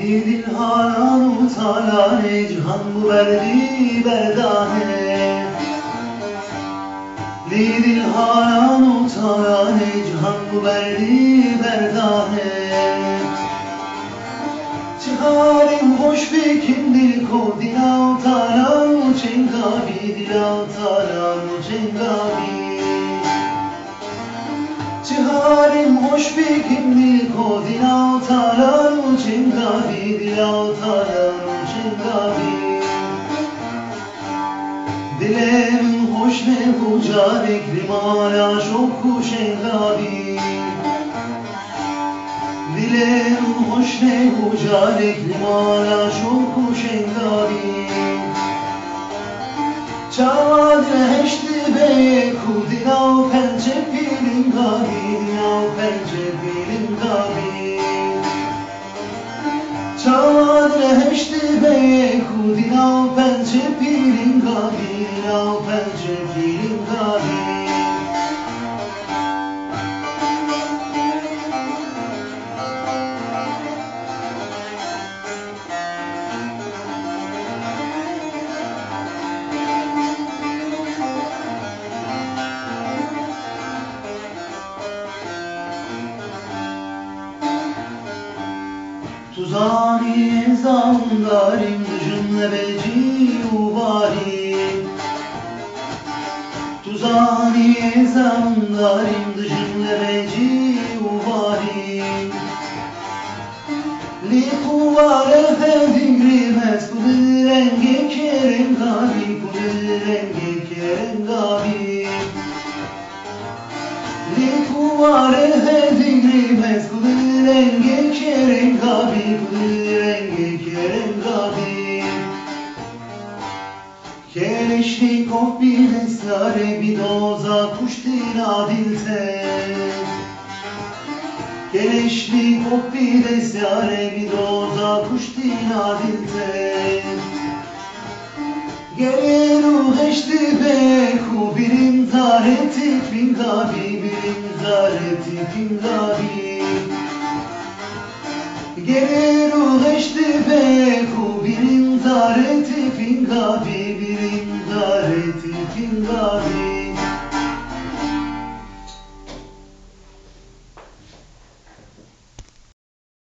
Didil haram utalane cihan bu verdi berdane Didil haram utalane cihan bu verdi berdane Ciharim hoş bir kindil ko dilav talam çengavi dilav talam çengavi Ciharim hoş bir kindil ko dilav talam talan cengabi Dilav talan cengabi Dilerim hoş ne hucarek limana çok kuş engabi. Dilerim hoş ne hucarek limana çok kuş engabi. Çavadre heşti be kudina pence pilin gabi Dina pence pilin Çavadre heşti be kudina pence pilin gabi Gabi Tuzani zandarim dışın beci uvarim Tuzani zandarim dışın beci uvarim Li kuvare fedimri mes kudu rengi kerem gabi kudu Keleşnikov bir esare bir doza kuştin adilte Keleşnikov bir esare bir doza kuştin adilte Geleru heşti be ku birin zareti pingabi birin zareti pingabi Geleru heşti be ku birin zareti pingabi loving